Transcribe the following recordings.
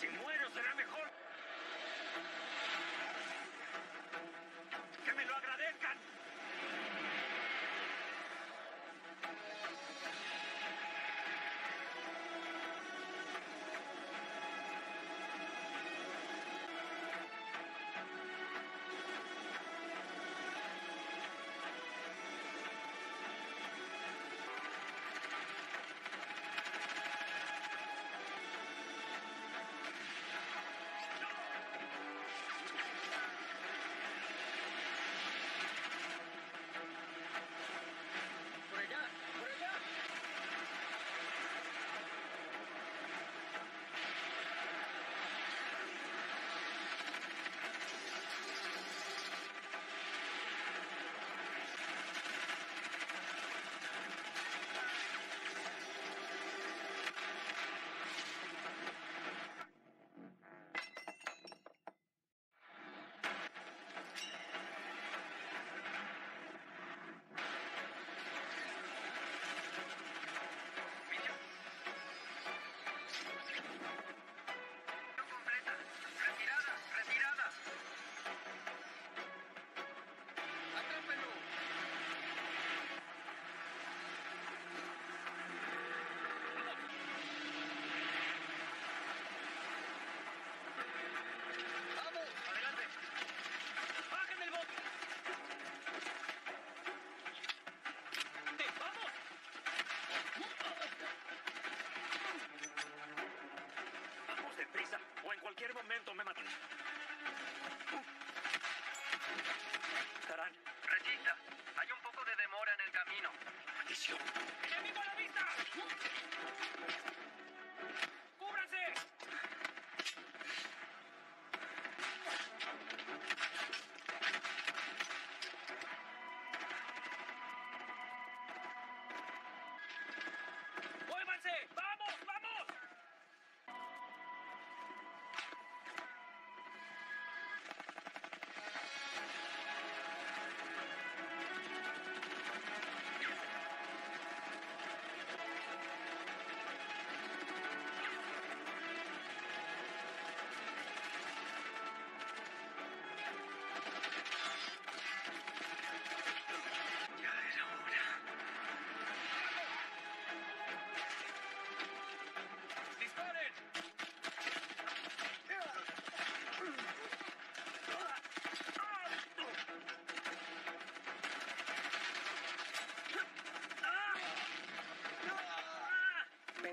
si muero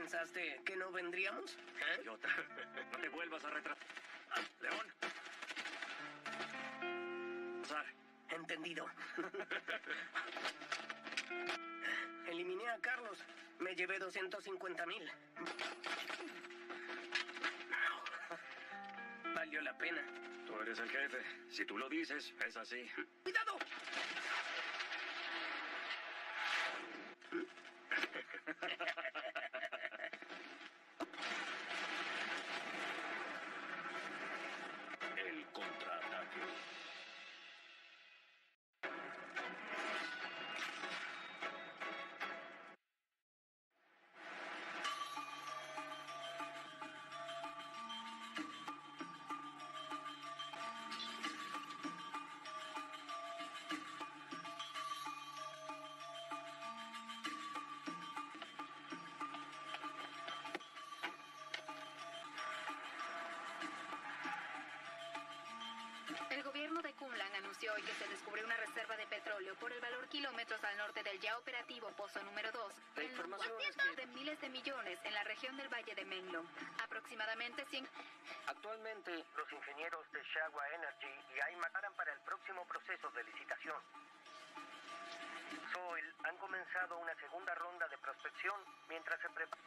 ¿Pensaste que no vendríamos? Idiota. No te vuelvas a retratar. León. Pasar. Entendido. Eliminé a Carlos. Me llevé 250 mil. Valió la pena. Tú eres el jefe. Si tú lo dices, es así. Kilómetros al norte del ya operativo pozo número 2, La información es que- de miles de millones en la región del Valle de Menlo. Aproximadamente 100... Actualmente, los ingenieros de Shagua Energy y AIMA para el próximo proceso de licitación. Soil han comenzado una segunda ronda de prospección mientras se prepara.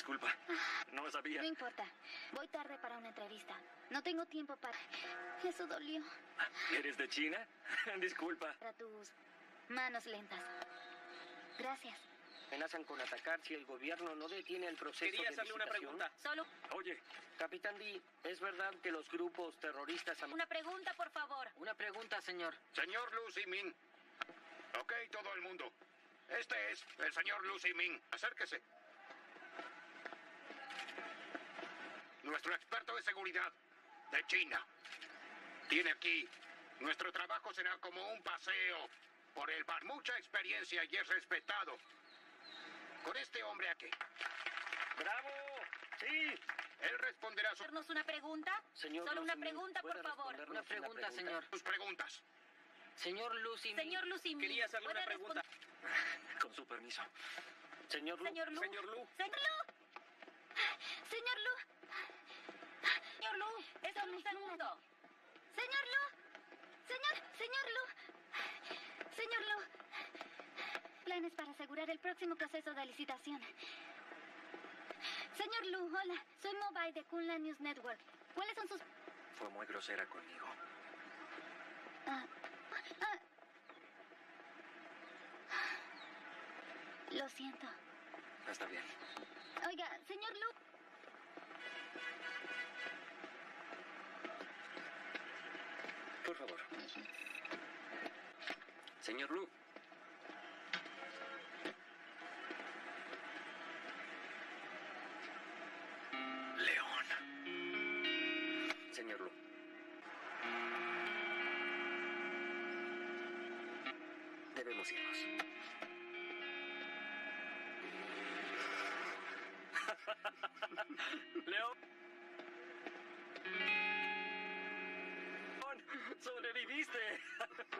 Disculpa. No sabía. No importa. Voy tarde para una entrevista. No tengo tiempo para... Eso dolió. ¿Eres de China? Disculpa. Para tus manos lentas. Gracias. Amenazan con atacar si el gobierno no detiene el proceso Quería de hacerle una pregunta. Solo Oye, Capitán D, ¿es verdad que los grupos terroristas... una pregunta, por favor. Una pregunta, señor. Señor Lucy Min. Ok, todo el mundo. Este es el señor Lucy Min. Acérquese. Nuestro experto de seguridad de China. Tiene aquí. Nuestro trabajo será como un paseo por el bar. Mucha experiencia y es respetado. Con este hombre aquí. ¡Bravo! ¡Sí! Él responderá su- ¿Hacernos una pregunta? Señor Solo una pregunta, por ¿puede favor. Una pregunta, señor. sus preguntas. Señor Lucy. Señor Lucy Min, Quería hacerle una ¿puede pregunta. con su permiso. Señor Lu. Señor Lu. Señor Lu. Señor Lu. Señor Lu. Señor Lu. Es un segundo. Señor Lu. Señor, señor Lu. Señor Lu. Planes para asegurar el próximo proceso de licitación. Señor Lu, hola. Soy Mobile de Kunlan News Network. ¿Cuáles son sus... Fue muy grosera conmigo. Ah, ah. Lo siento. Está bien. Oiga, señor Lu. Favor. Señor Lu. León. Señor Lu. Debemos irnos. León.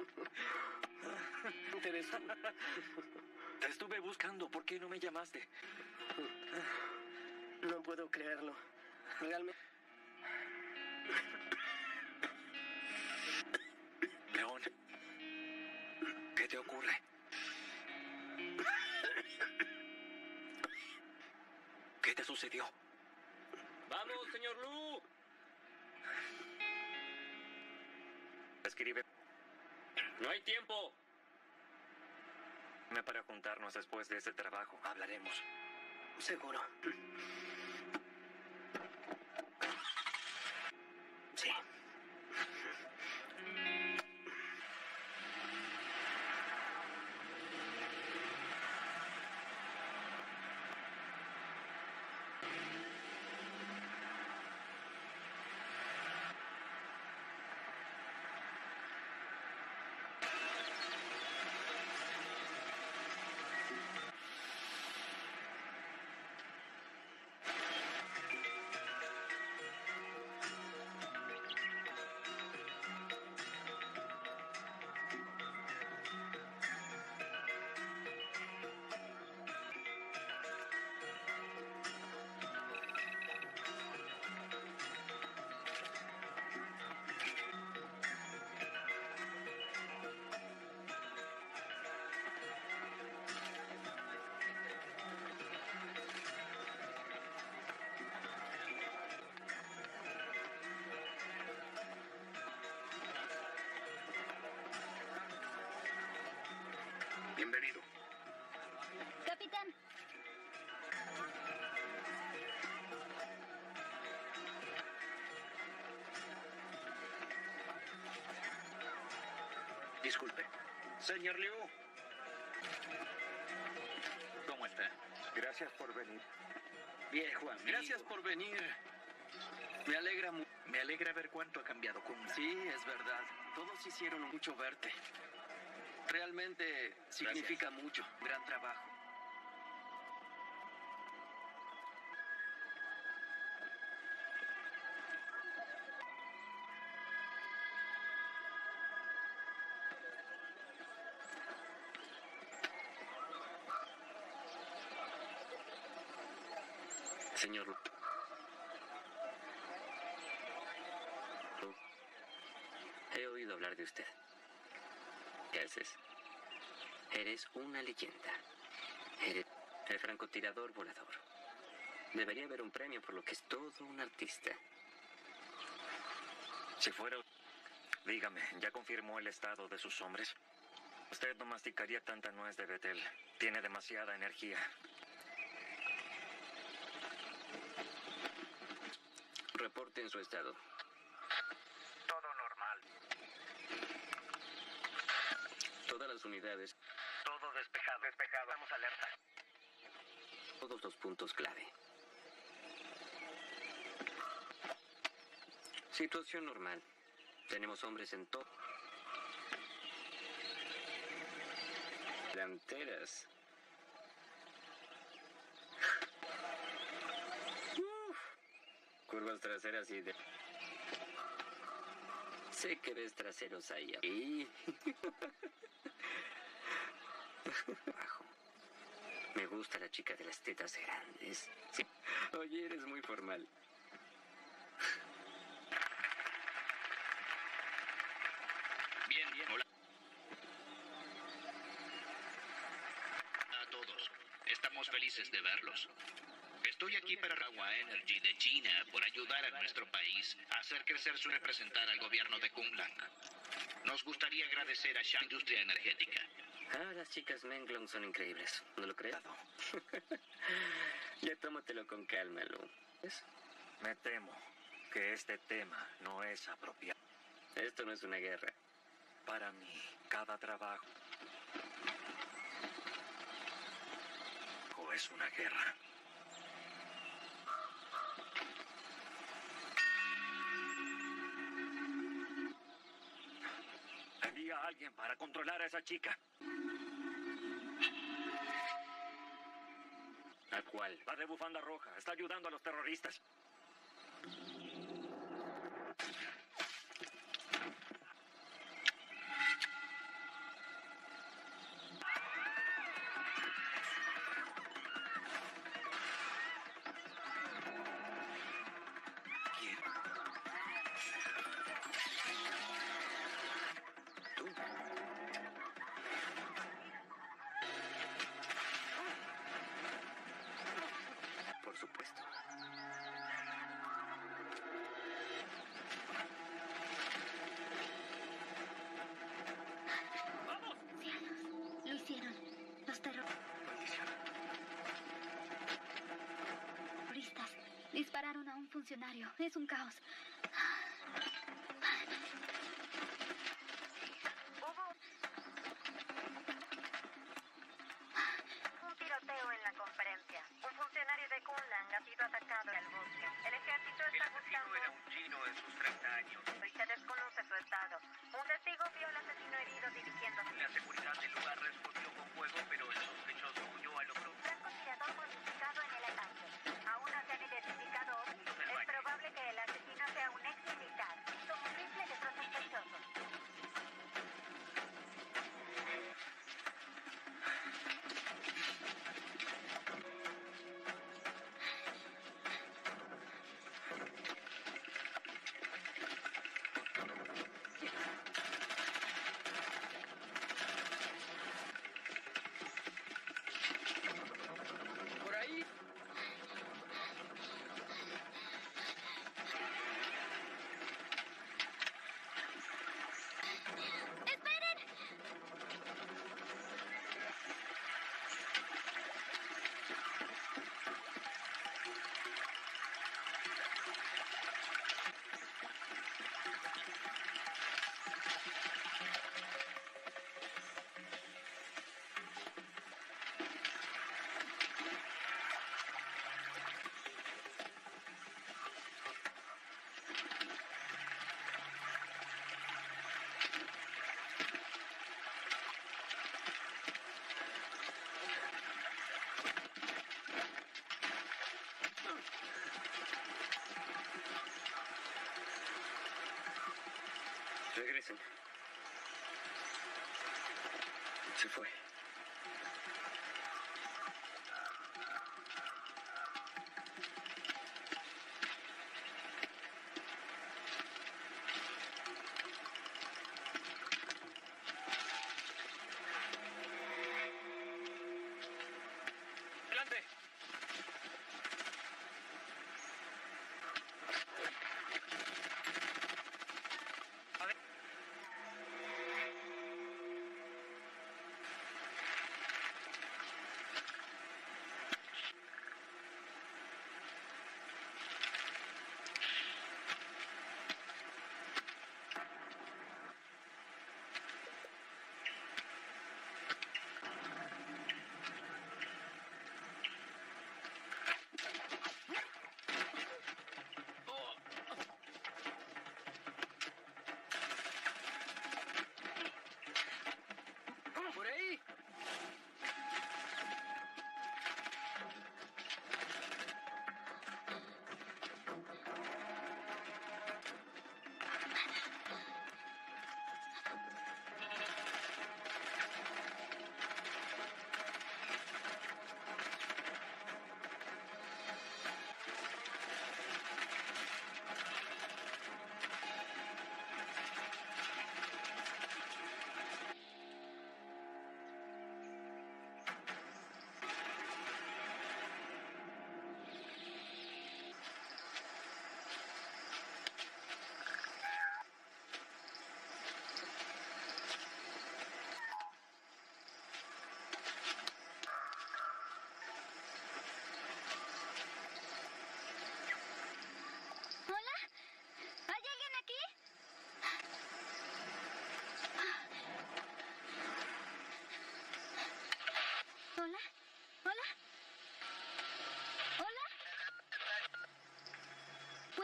Tú. Te estuve buscando. ¿Por qué no me llamaste? No puedo creerlo. Realmente. León. ¿Qué te ocurre? ¿Qué te sucedió? ¡Vamos, señor Lu! Escribe ¡No hay tiempo! para juntarnos después de ese trabajo. Hablaremos. Seguro. Señor Liu. ¿Cómo está? Gracias por venir. Viejo amigo. Gracias por venir. Me alegra mucho. Me alegra ver cuánto ha cambiado Kumla. Sí, es verdad. Todos hicieron mucho verte. Realmente significa mucho. Gran trabajo. Eres una leyenda. Eres el francotirador volador. Debería haber un premio por lo que es todo un artista. Si fuera... Dígame, ¿ya confirmó el estado de sus hombres? Usted no masticaría tanta nuez de Betel. Tiene demasiada energía. Reporte en su estado. Todo normal. Todas las unidades, despejado. Vamos alerta. todos los puntos clave. Situación normal. Tenemos hombres en todo. Delanteras. Curvas traseras y de... Sé que ves traseros ahí. Y... Me gusta la chica de las tetas grandes. Sí. Oye, eres muy formal. Bien, bien. Hola. A todos. Estamos felices de verlos. Estoy aquí para Rawa Energy de China por ayudar a nuestro país a hacer crecer su representar al gobierno de Kumlang. Nos gustaría agradecer a Shang Industria Energética. Ah, las chicas Menglong son increíbles. ¿No lo crees? ya tómatelo con calma, Lu. Me temo que este tema no es apropiado. Esto no es una guerra. Para mí, cada trabajo es una guerra. Envía a alguien para controlar a esa chica. ¿A cuál? La de bufanda roja está ayudando a los terroristas. Es un caos. próxima. Se fue.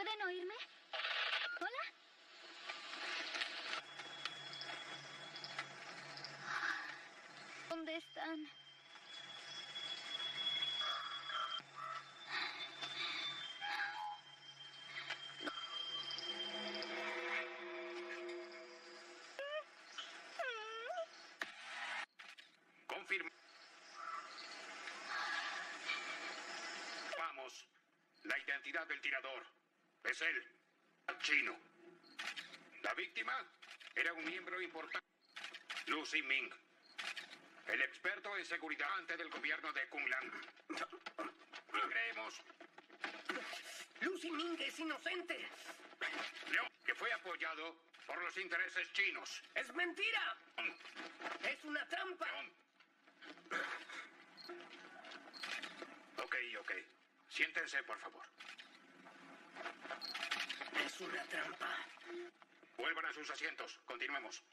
¿Pueden oírme? ¿Hola? ¿Dónde están? Confirma. Vamos. La identidad del tirador. Es él, chino. La víctima era un miembro importante, Lucy Ming, el experto en seguridad antes del gobierno de Kunlan. Creemos. Lucy Ming es inocente. León, que fue apoyado por los intereses chinos. ¡Es mentira! ¡Es una trampa! Ok, ok. Siéntense, por favor. Es una trampa. Vuelvan a sus asientos. Continuemos.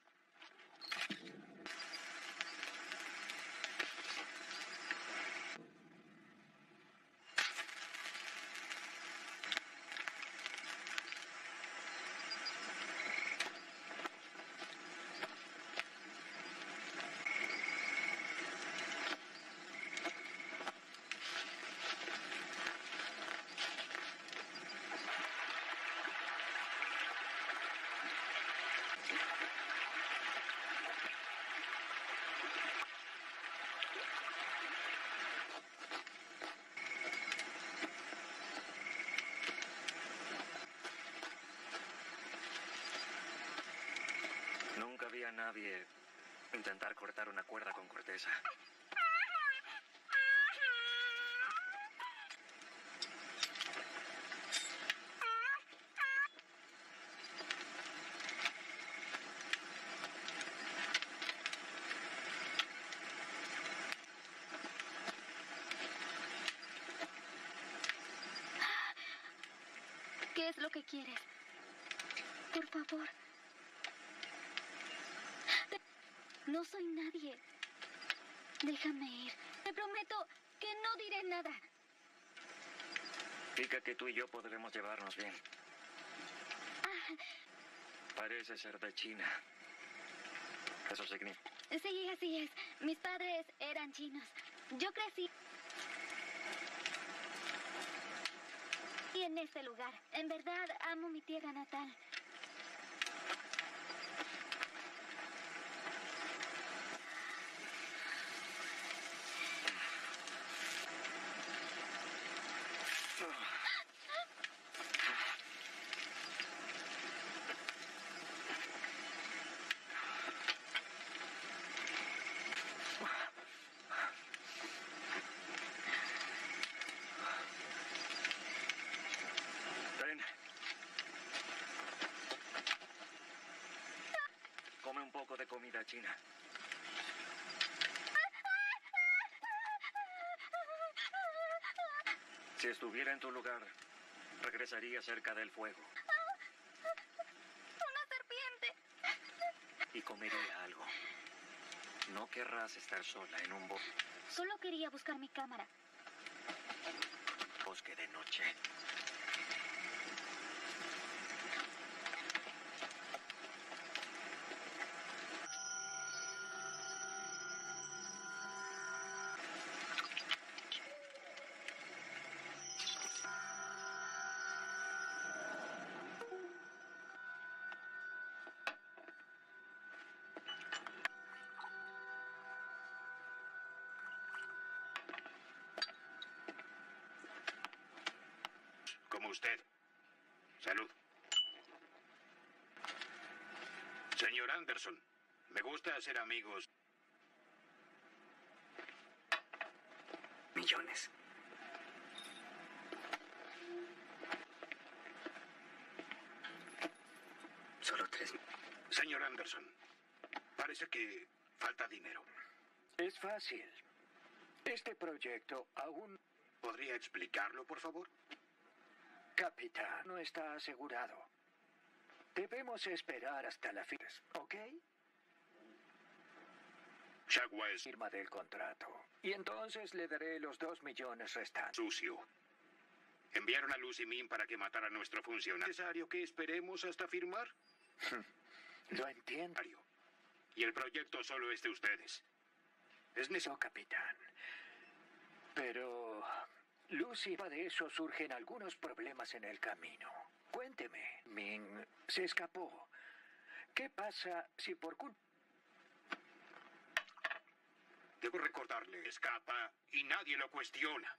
Nadie intentar cortar una cuerda con corteza. ¿Qué es lo que quieres? Por favor. No soy nadie. Déjame ir. Te prometo que no diré nada. Pica que tú y yo podremos llevarnos bien. Parece ser de China. Eso significa... Sí, así es. Mis padres eran chinos. Yo crecí. Y en este lugar. En verdad, amo mi tierra natal. Ven. Come un poco de comida china. Si estuviera en tu lugar, regresaría cerca del fuego Una serpiente. y comería algo. No querrás estar sola en un bo- Solo quería buscar mi cámara. bosque de noche. Usted. Salud. Señor Anderson, me gusta hacer amigos. Millones. Solo tres. Señor Anderson, parece que falta dinero. Es fácil. Este proyecto aún... ¿Podría explicarlo, por favor? Capitán, no está asegurado. Debemos esperar hasta la fin, ¿ok? Chagua es Firma del contrato. Y entonces le daré los dos millones restantes. sucio. Enviaron a Lucy Min para que matara a nuestro funcionario. ¿Es necesario que esperemos hasta firmar? Lo entiendo. Y el proyecto solo es de ustedes. Es necesario. Capitán. Pero... Lucy, de eso surgen algunos problemas en el camino. Cuénteme, Ming se escapó. ¿Qué pasa si por culpa... Debo recordarle, escapa y nadie lo cuestiona.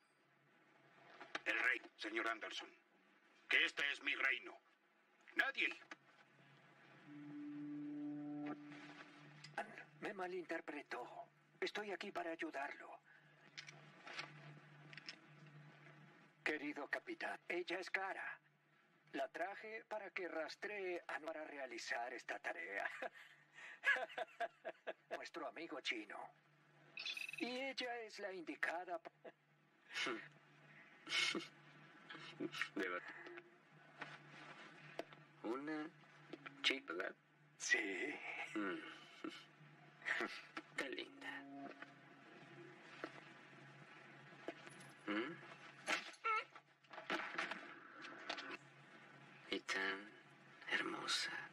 El rey, señor Anderson. Que este es mi reino. Nadie. Me malinterpretó. Estoy aquí para ayudarlo. Querido capitán, ella es cara. La traje para que rastree a para realizar esta tarea. Nuestro amigo chino. Y ella es la indicada. De verdad. Una chica, ¿verdad? Sí. Mm. Qué linda. ¿Mm? Hermosa.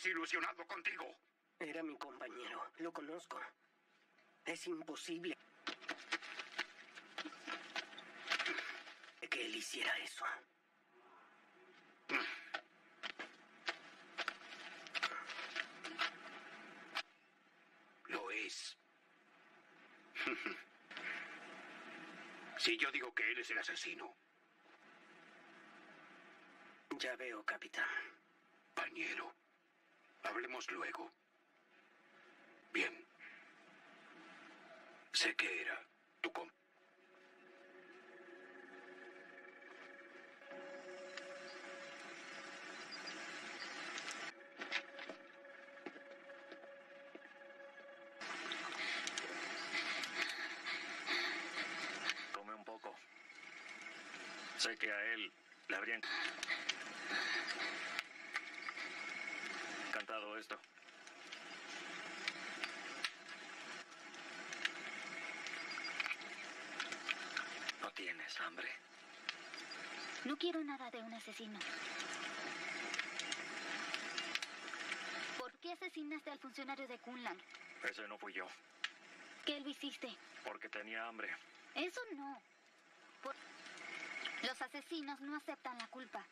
Desilusionado contigo. era mi compañero. Lo conozco. Es imposible que él hiciera eso. Lo es. si yo digo que él es el asesino, Ya veo, capitán. compañero, hablemos luego. Bien. Sé que era tu com... Come un poco. Sé que a él le habrían esto. ¿No tienes hambre? No quiero nada de un asesino. ¿Por qué asesinaste al funcionario de Kunlan? Ese no fui yo, ¿Qué lo hiciste? porque tenía hambre. Eso no. Por- Los asesinos no aceptan la culpa.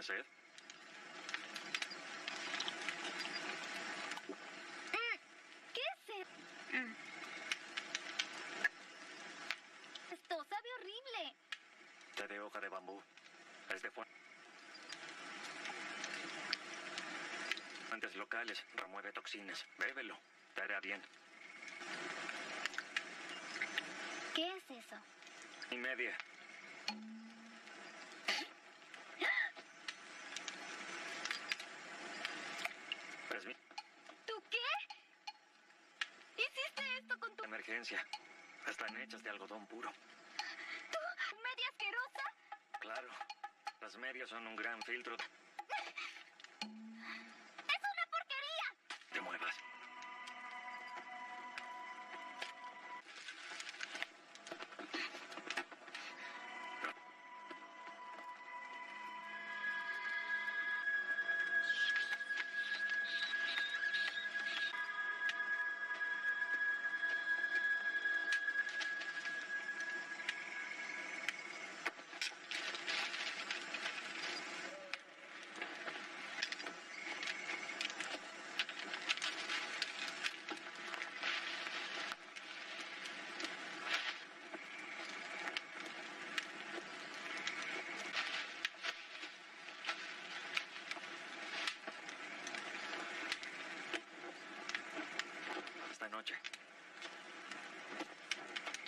¿Tienes sed? ¿Qué es? Mm. Esto sabe horrible. Té de hoja de bambú. Es de fuente. Fuentes locales. Remueve toxinas. Bébelo. Te hará bien. ¿Qué es eso? Y media. Es mi ¿Tú qué? ¿Hiciste esto Están hechas de algodón puro. tu media asquerosa? Claro. Las medias son un gran filtro. ¡Es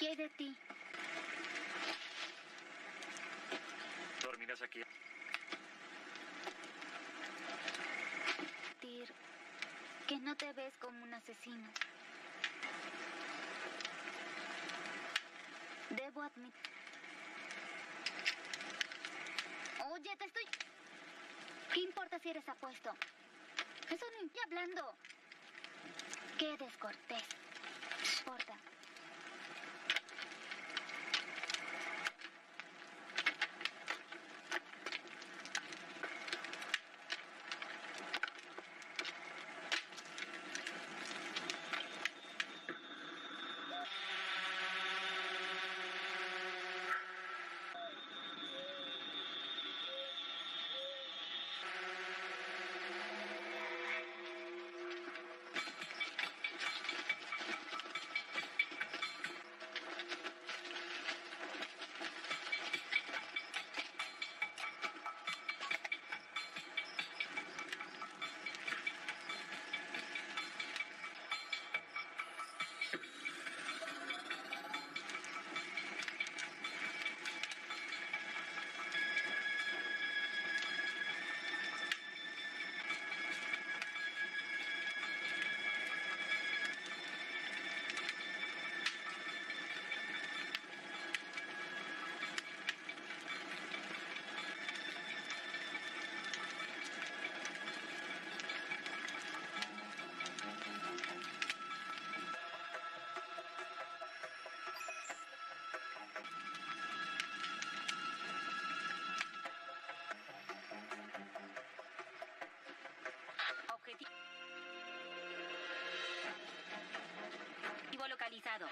¿Qué de ti? Dormirás aquí. Tir, que no te ves como un asesino. Debo admitir. Oye, te estoy... ¿Qué importa si eres apuesto? Eso no estoy hablando. Qué descortés. Localizado.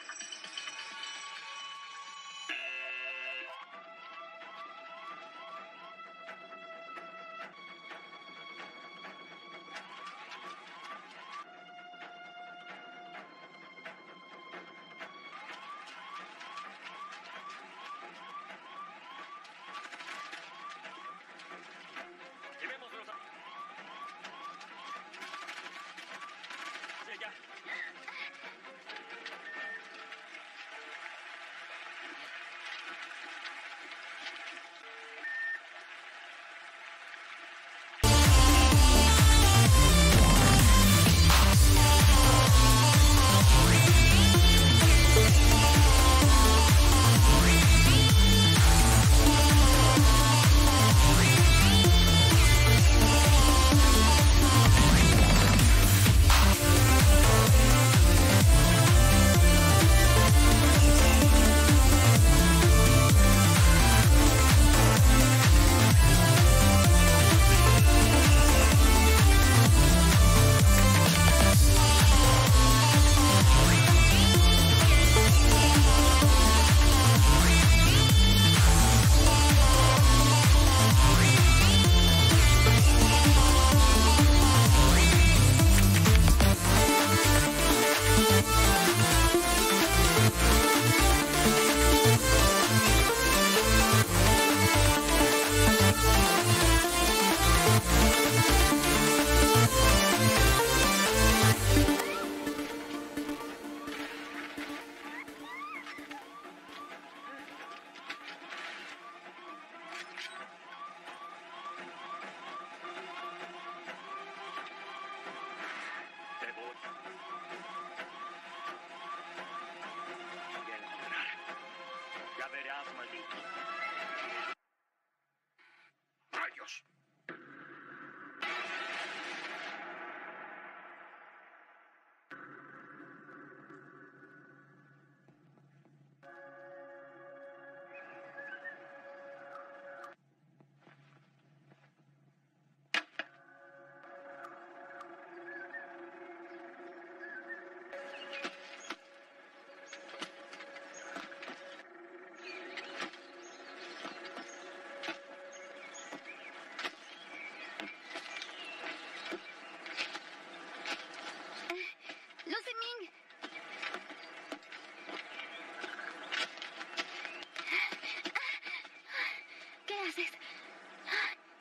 haces?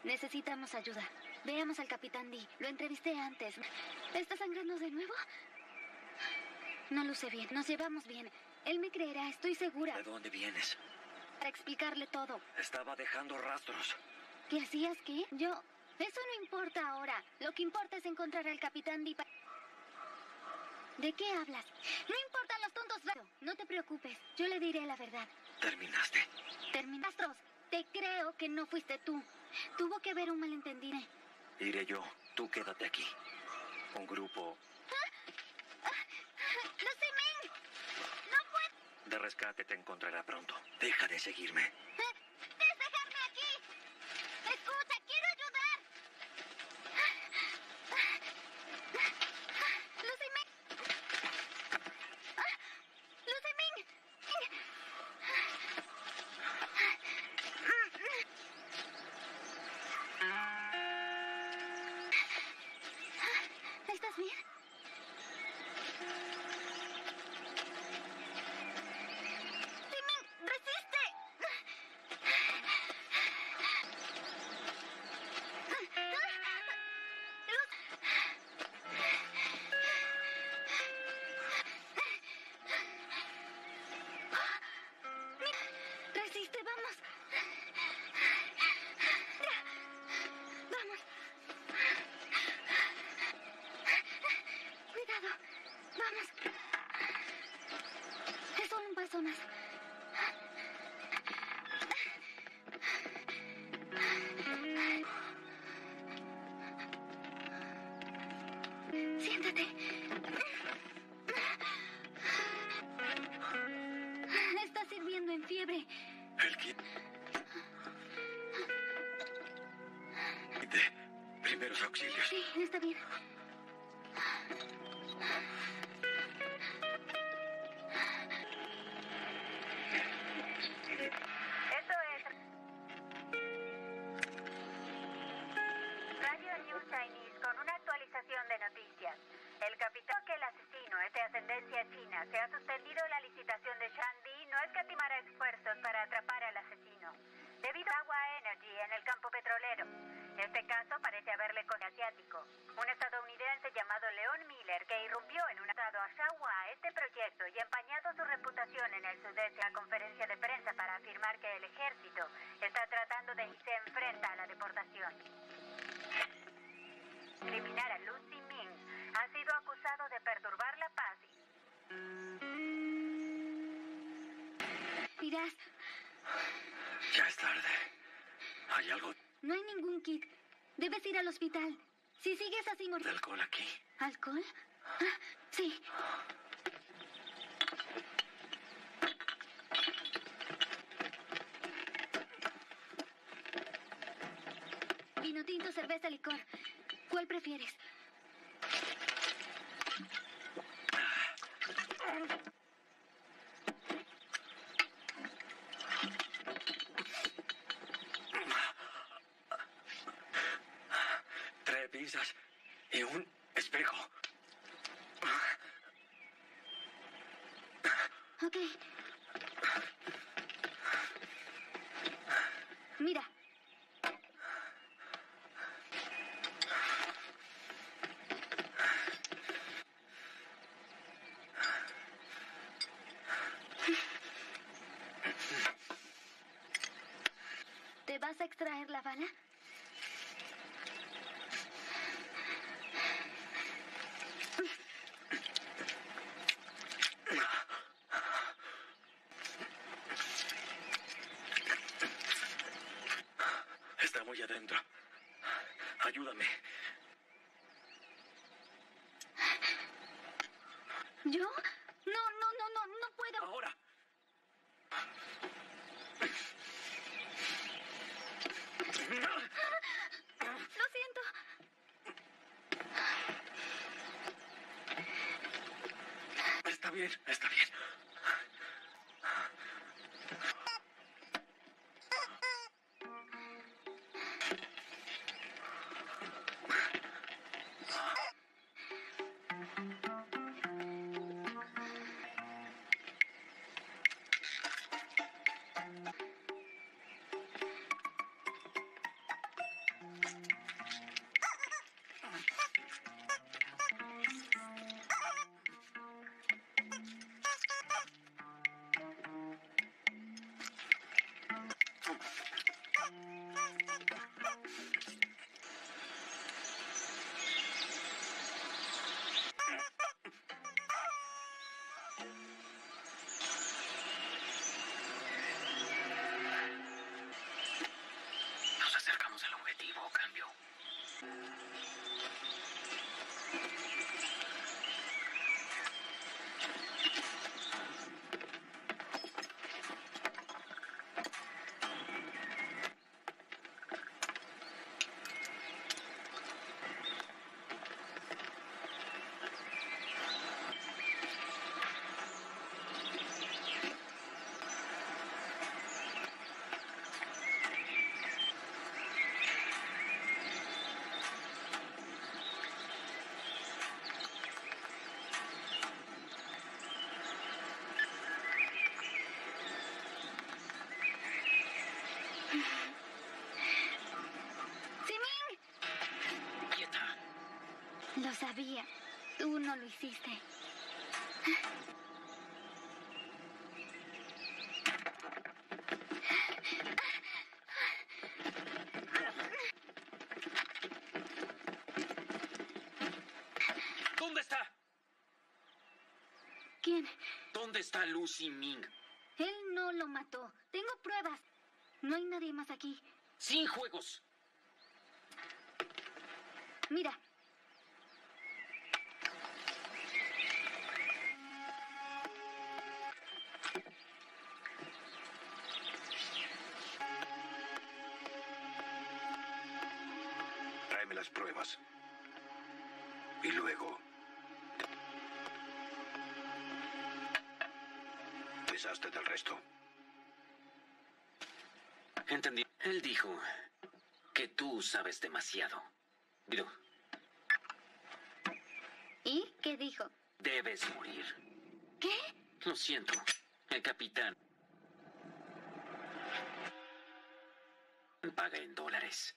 Necesitamos ayuda. Veamos al capitán D. Lo entrevisté antes. ¿Está sangrando de nuevo? No luce bien. Nos llevamos bien. Él me creerá, estoy segura. ¿De dónde vienes? Para explicarle todo. Estaba dejando rastros. ¿Qué hacías qué? Yo... Eso no importa ahora. Lo que importa es encontrar al capitán D. pa- ¿De qué hablas? No importan los tontos. No te preocupes, yo le diré la verdad. Terminaste. Terminastros, te creo que no fuiste tú. Tuvo que haber un malentendido. Iré yo. Tú quédate aquí. Un grupo ¡Lucimín! ¡No puedo! de rescate te encontrará pronto. Deja de seguirme. Primeros auxilios. Sí, está bien. Eso es. Radio News Chinese con una actualización de noticias. El capitán que el asesino es de ascendencia china se ha suspendido la licitación de Shandy no escatimará esfuerzos para atrapar al asesino. Debido a Agua Energy en el campo petrolero. Este caso Irás. Ya es tarde. ¿Hay algo No hay ningún kit. Debes ir al hospital. Si sigues así, morir. de alcohol aquí? ¿Alcohol? Ah, sí. Vino tinto, cerveza, licor. ¿Cuál prefieres? Tres pizzas y un espejo. Ok. Mira. ¿Te vas a extraer la bala? Está muy adentro. Ayúdame. ¿Yo? No, no, no, no, no puedo. Ahora. Lo siento. Está está bien. Lo sabía. Tú no lo hiciste. ¿Dónde está? ¿Quién? ¿Dónde está Lucy Ming? Él no lo mató. Tengo pruebas. No hay nadie más aquí. Sin juegos. Mira. Deshazte del resto. Entendí. Él dijo que tú sabes demasiado. ¿Y qué dijo? debes morir. ¿Qué? Lo siento. El capitán paga en dólares.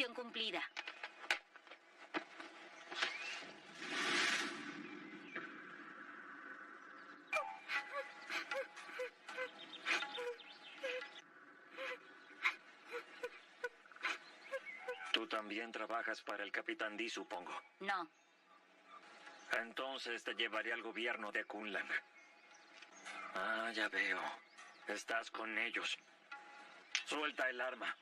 Misión cumplida. Tú también trabajas para el Capitán Di, supongo. No. Entonces te llevaré al gobierno de Kunlan. Ah, ya veo. Estás con ellos. Suelta el arma.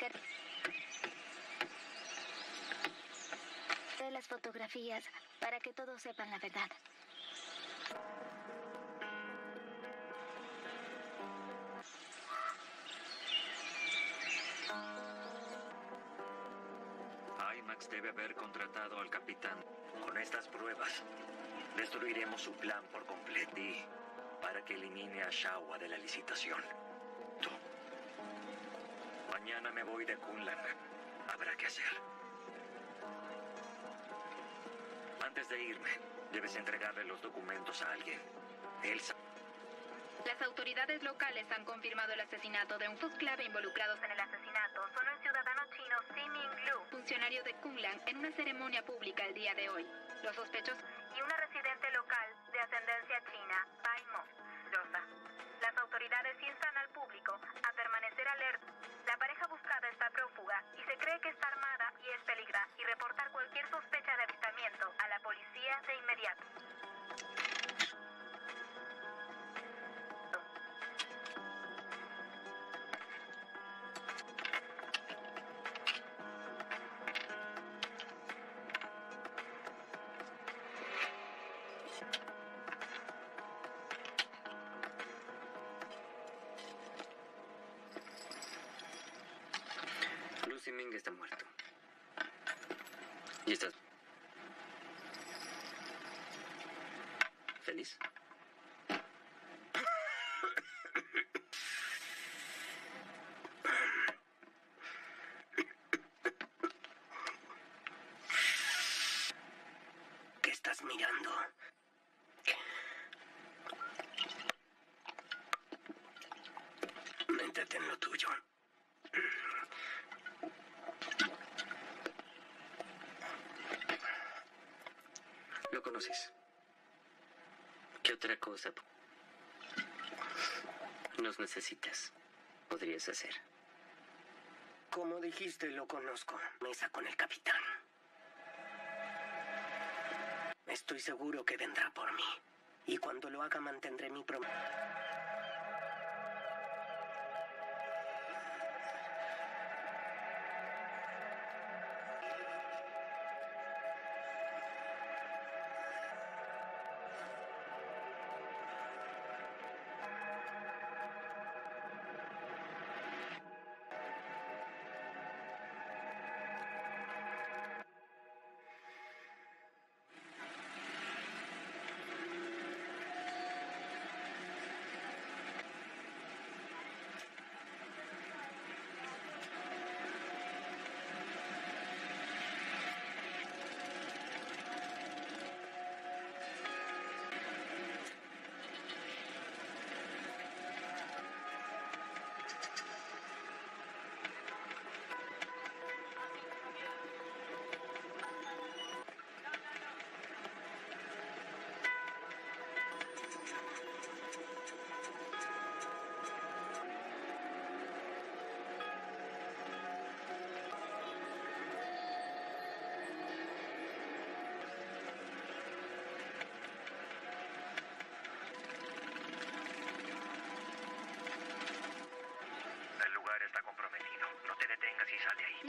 acercar de las fotografías para que todos sepan la verdad. IMAX debe haber contratado al capitán. Con estas pruebas, destruiremos su plan por completo y para que elimine a Shawa de la licitación. Mañana me voy de Kunlan. Habrá que hacer. Antes de irme, debes entregarle los documentos a alguien. Elsa. Las autoridades locales han confirmado el asesinato de un clave involucrados en el asesinato son el ciudadano chino Ximing Lu, funcionario de Kunlan, en una ceremonia pública el día de hoy. Los sospechosos Lo conoces. ¿Qué otra cosa nos necesitas? Podrías hacer. Como dijiste, lo conozco. Mesa con el capitán. Estoy seguro que vendrá por mí. Y cuando lo haga mantendré mi promesa.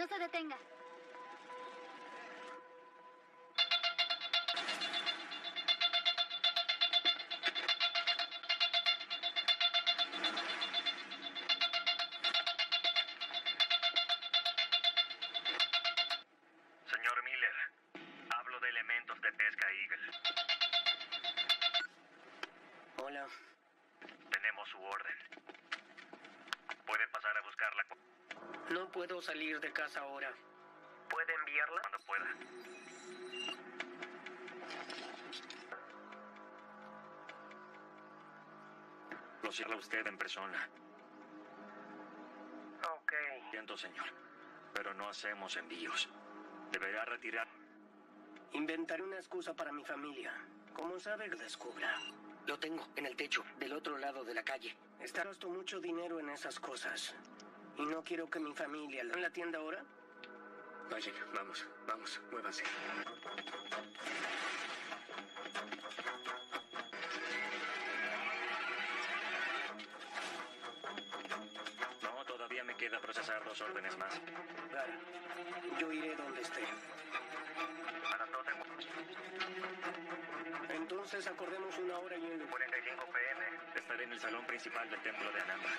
No se detenga. Señor Miller, hablo de elementos de pesca Eagle. Hola. Tenemos su orden. Puede pasar a buscarla cu- No puedo salir de casa ahora. ¿Puede enviarla? Cuando pueda. Lo cierra usted en persona. Ok. Siento, señor. Pero no hacemos envíos. Deberá retirar. Inventaré una excusa para mi familia. ¿Cómo sabe que descubra? Lo tengo en el techo, del otro lado de la calle. Está gasto mucho dinero en esas cosas. Y no quiero que mi familia... ¿En la tienda ahora? Vayan, vamos, vamos, muévanse. No, todavía me queda procesar dos órdenes más. Claro. Yo iré donde esté. A las 12 Entonces acordemos una hora y un lugar. 45 pm. Estaré en el salón principal del templo de Anamba.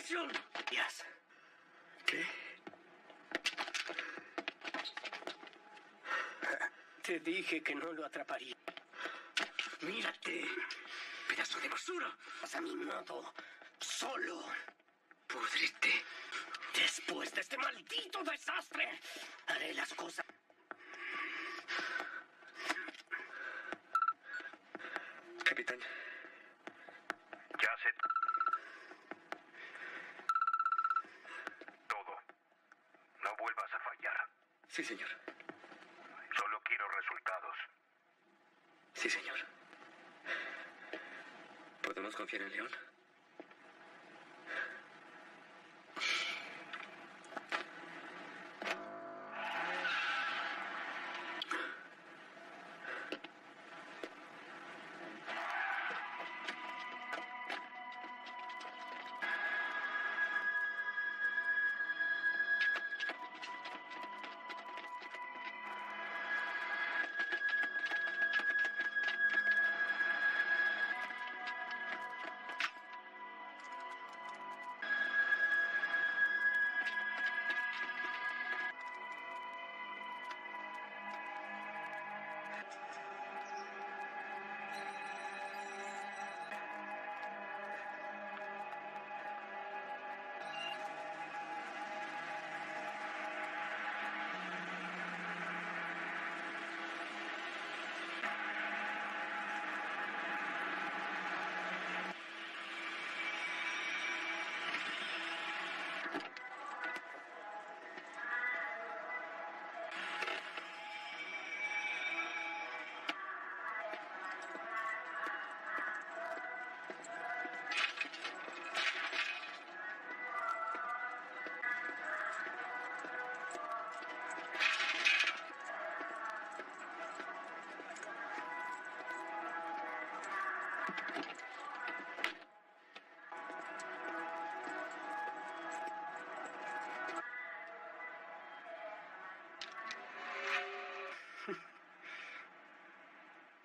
¡Maldición! Yes. ¿Qué? Te dije que no lo atraparía. Mírate, pedazo de basura. Vas a mi modo, solo. Pudrite. Después de este maldito desastre, haré las cosas.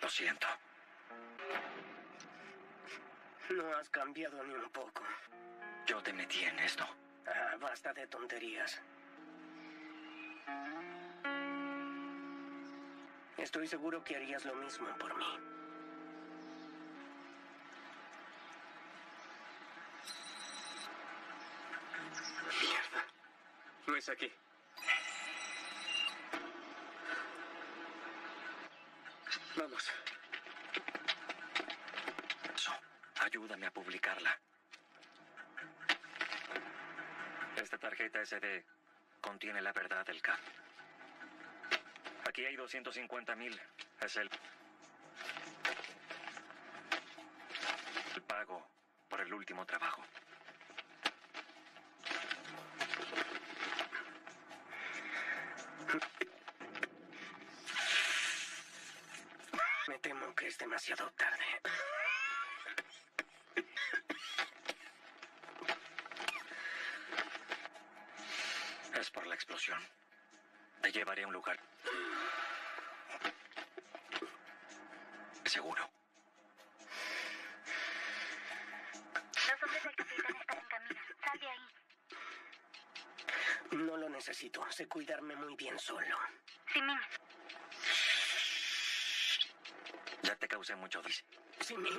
Lo siento. No has cambiado ni un poco. Yo te metí en esto. Ah, basta de tonterías. Estoy seguro que harías lo mismo por mí. Aquí. Vamos. Ayúdame a publicarla. Esta tarjeta SD contiene la verdad del CAP. Aquí hay 250 mil. Es el Sé cuidarme muy bien solo. Simin, Ya te causé mucho dis- Simin.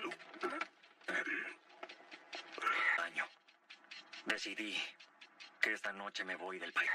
daño. Decidí que esta noche me voy del país.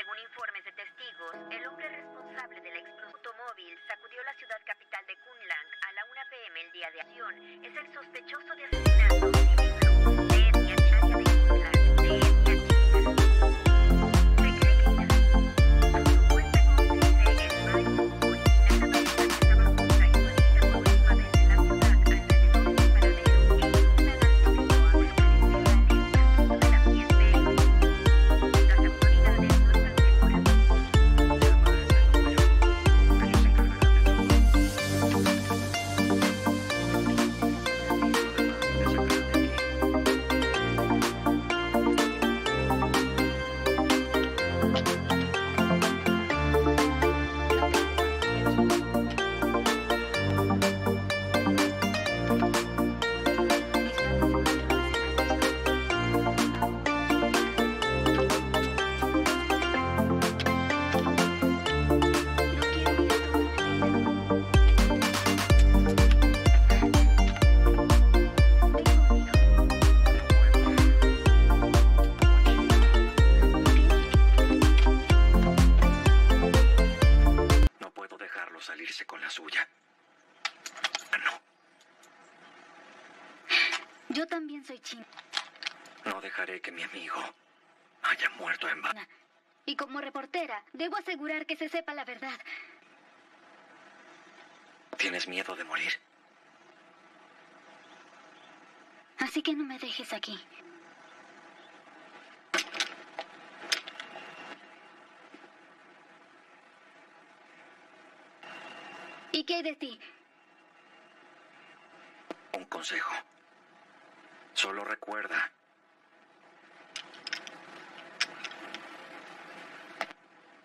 Según informes de testigos, el hombre responsable de la explosión automóvil sacudió la ciudad capital de Kunlang a la 1 pm el día de acción. Es el sospechoso de asesinato dejaré que mi amigo haya muerto en vano. Y como reportera, debo asegurar que se sepa la verdad. ¿Tienes miedo de morir? Así que no me dejes aquí. ¿Y qué hay de ti? Un consejo. Solo recuerda.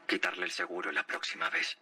Quitarle el seguro la próxima vez.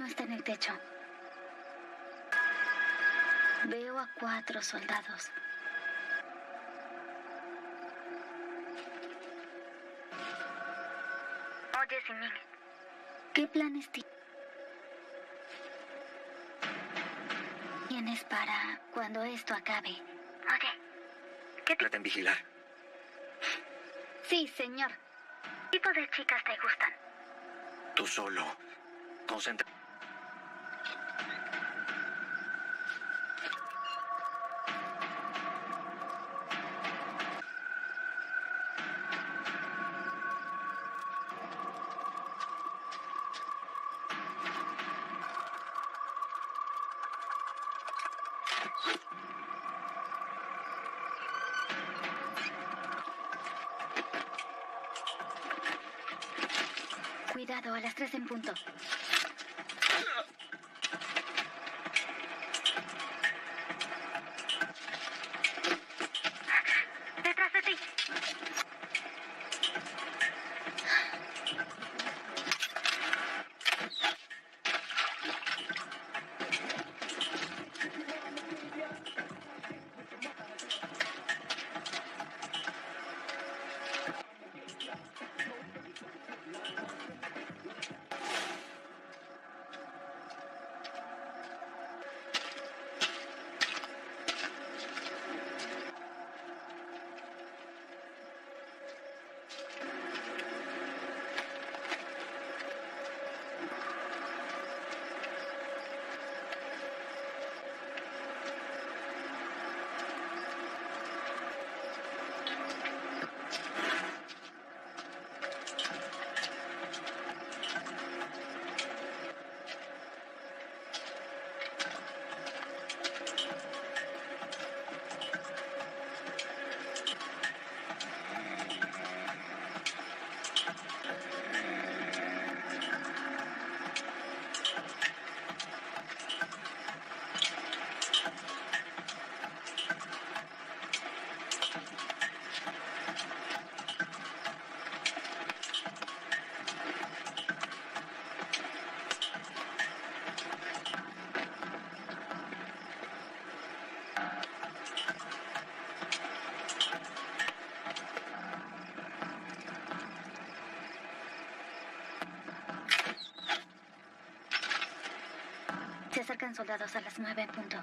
Uno está en el techo. Veo a cuatro soldados. Oye, Simín, ¿Qué planes ti- tienes para cuando esto acabe? oye, ¿qué en vigilar. Sí, señor. tipo de chicas te gustan? Tú solo. Concentra. Cuidado, a las tres en punto. Se acercan soldados a las nueve en punto.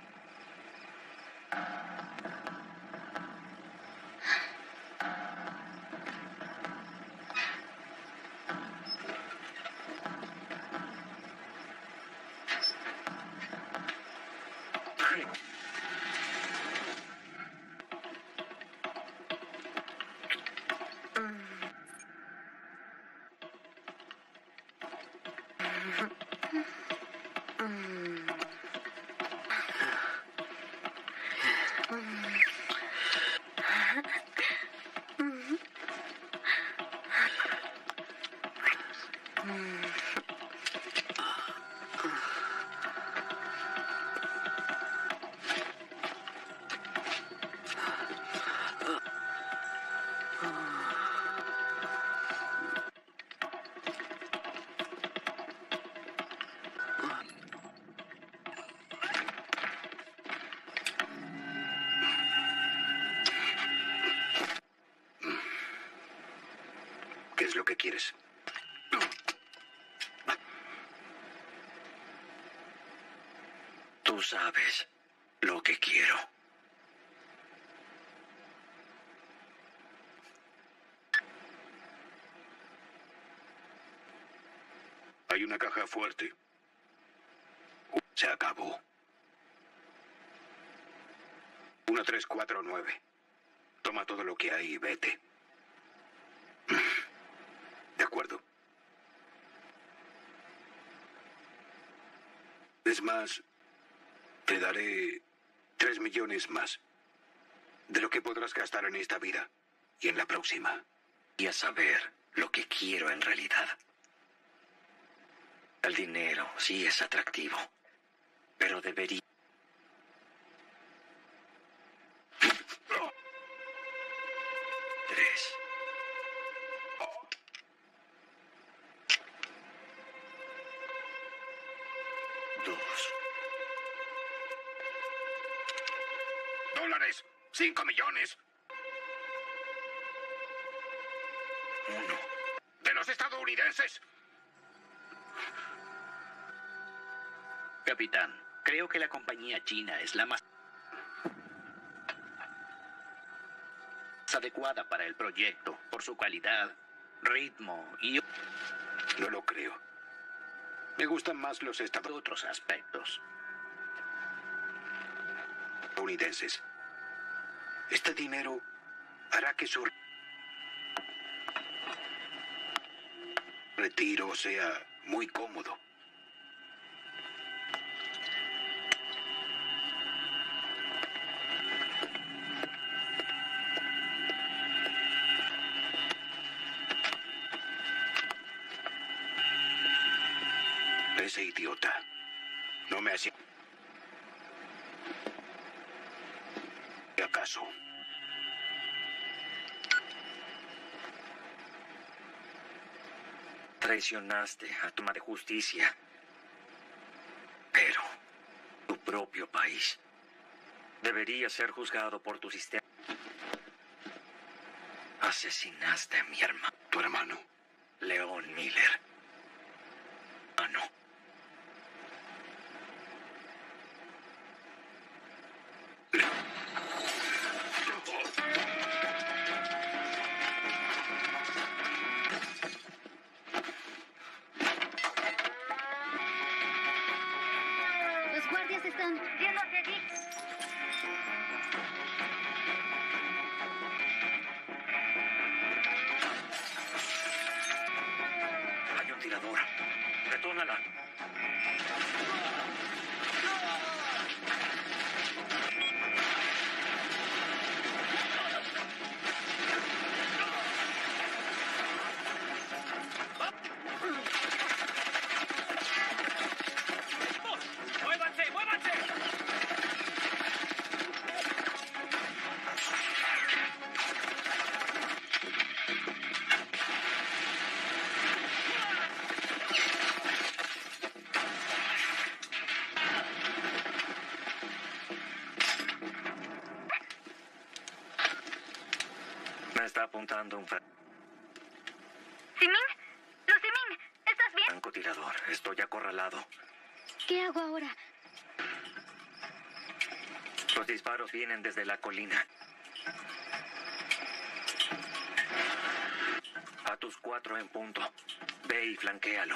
Es lo que quieres? Tú sabes lo que quiero. Hay una caja fuerte. Se acabó. Una 349. Toma todo lo que hay y vete. De acuerdo. Es más, te daré tres millones más de lo que podrás gastar en esta vida y en la próxima. Y a saber lo que quiero en realidad. El dinero sí es atractivo, pero debería... Capitán, creo que la compañía china es la más adecuada para el proyecto, por su calidad, ritmo y No lo creo. Me gustan más los otros aspectos. estadounidenses. Este dinero hará que su retiro sea muy cómodo. Ese idiota no me hacía... Traicionaste a tu madre justicia. Pero tu propio país debería ser juzgado por tu sistema. Asesinaste a mi hermano. ¿Tu hermano? León Miller. Apuntando un fra- ¿Simin? ¡Lucimin! ¿Estás bien? francotirador. Estoy acorralado. ¿Qué hago ahora? Los disparos vienen desde la colina. A tus cuatro en punto. Ve y flanquéalo.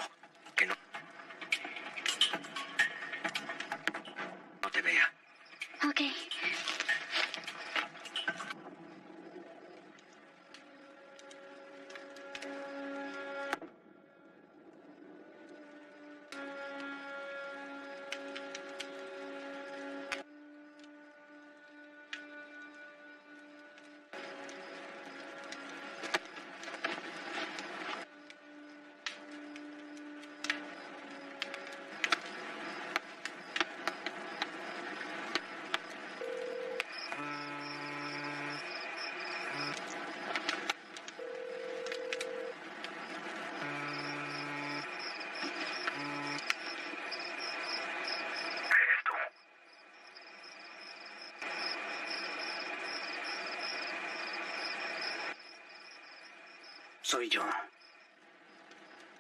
Soy yo.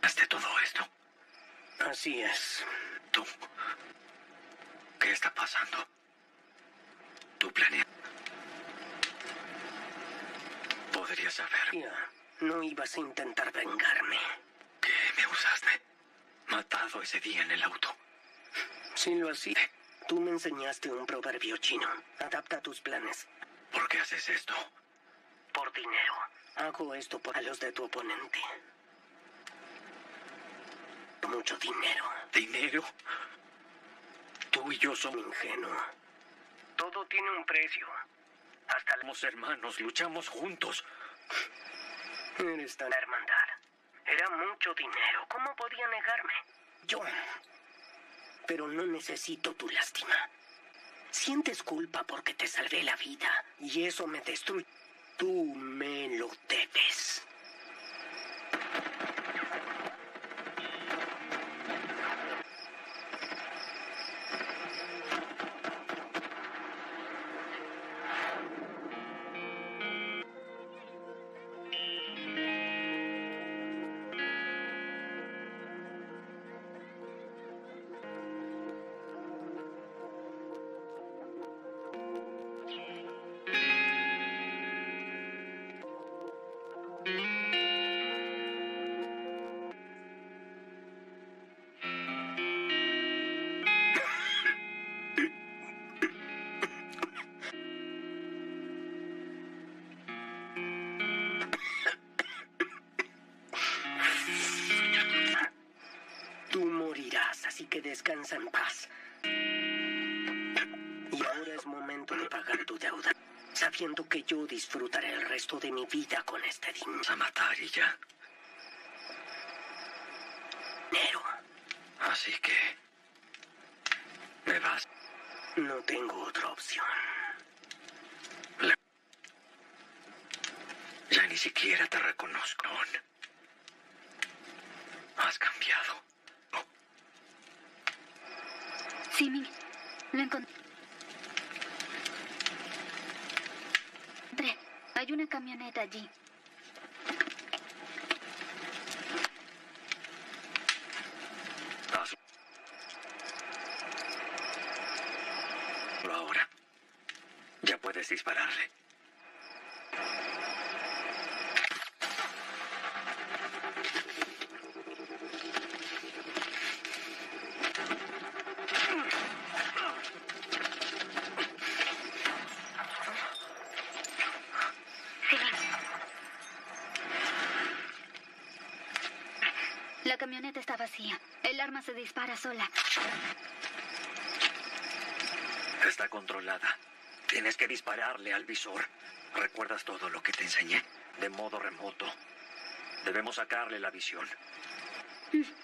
Hazte todo esto. Así es. Tú. ¿Qué está pasando? Tu planeta. Podría saber Ya, no ibas a intentar vengarme. que me usaste. Matado ese día en el auto. Si lo hacía, tú me enseñaste un proverbio chino. Adapta tus planes. ¿Por qué haces esto? Por dinero. Hago esto por los de tu oponente. Mucho dinero. ¿Dinero? Tú y yo somos Ingenuo. Todo tiene un precio. Hasta somos hermanos, luchamos juntos. Eres tan hermandad. Era mucho dinero. ¿Cómo podía negarme? Yo. Pero no necesito tu lástima. Sientes culpa porque te salvé la vida y eso me destruye. Tú me lo debes. Disfrutaré el resto de mi vida con este dinero. A matar y ya. Así que... ¿Me vas? No tengo otra opción. La- Ya ni siquiera te reconozco. Has cambiado. Siming, lo encontré. Una camioneta allí. Ahora. Ya puedes dispararle. La camioneta está vacía. El arma se dispara sola. Está controlada. Tienes que dispararle al visor. ¿Recuerdas todo lo que te enseñé? De modo remoto. Debemos sacarle la visión. Registra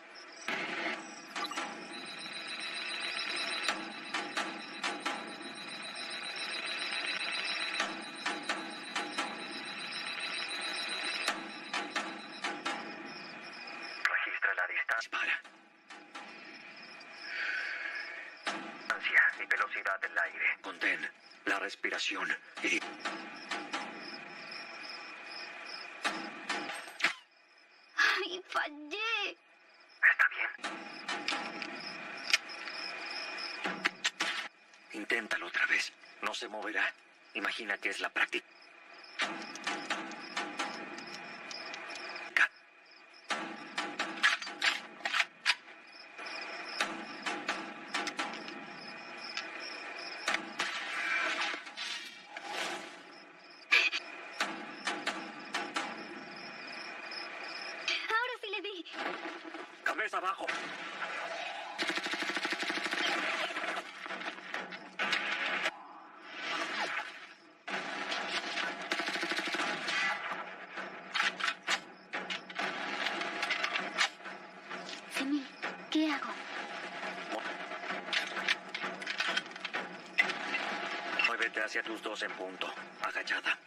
hacia tus dos en punto. Agachada.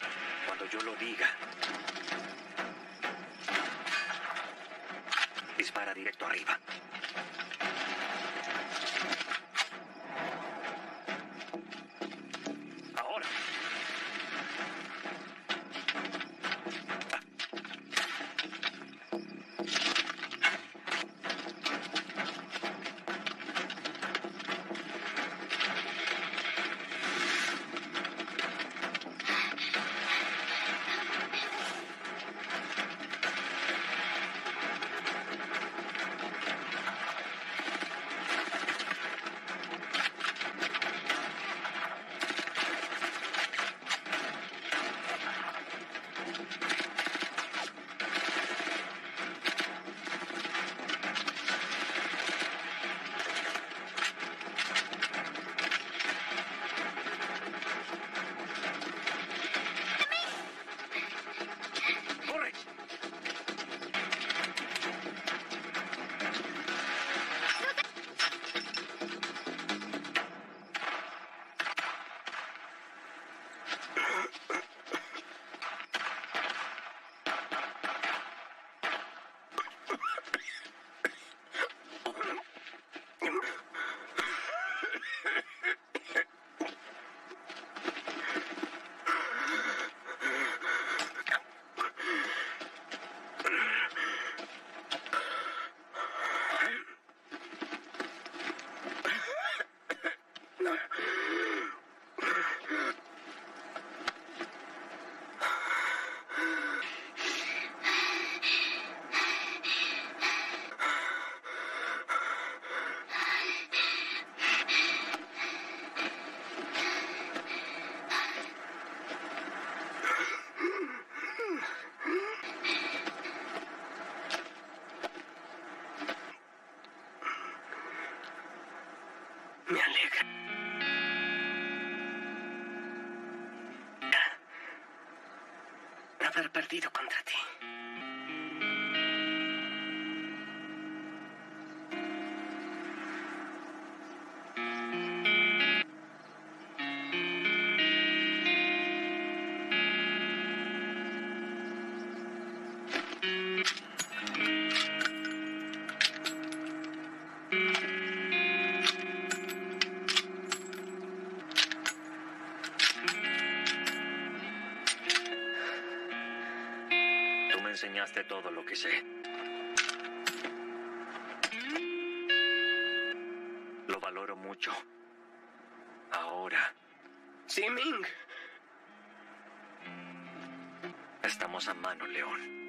Cuando yo lo diga. Dispara directo arriba. Alegra. Haber perdido contra ti. Todo lo que sé. Lo valoro mucho. Ahora. Sí, Ming. Estamos a mano, León.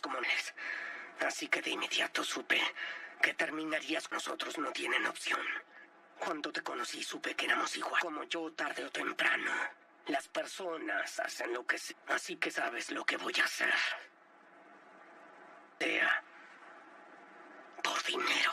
Comunes. Así que de inmediato supe que terminarías con nosotros no tienen opción. Cuando te conocí supe que éramos igual, como yo tarde o temprano. Las personas hacen lo que... Así que sabes lo que voy a hacer. Sea por dinero.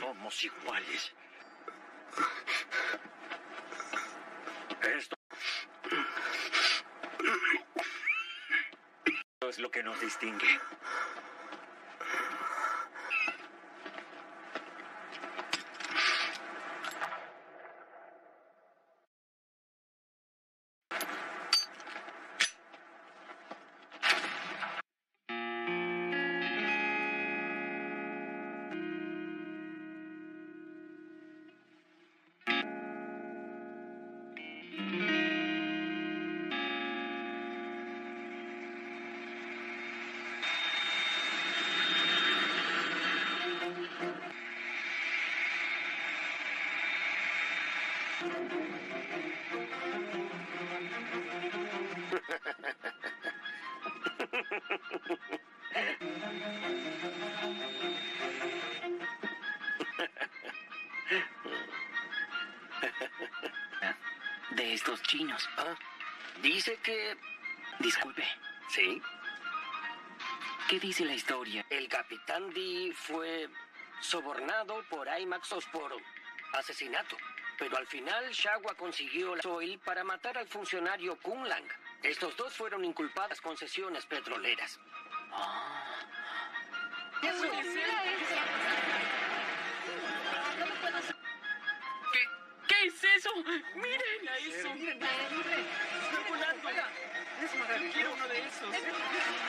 Somos iguales. Esto es lo que nos distingue. Dice que... Disculpe. ¿Sí? ¿Qué dice la historia? El capitán D fue sobornado por IMAX por asesinato. Pero al final Shagua consiguió la Soil para matar al funcionario Kung Lang. Estos dos fueron inculpadas concesiones petroleras. ¿Qué, ¿Qué es eso? ¡Miren a eso! ¡Miren! ¡Quiero uno de esos! ¡Ay,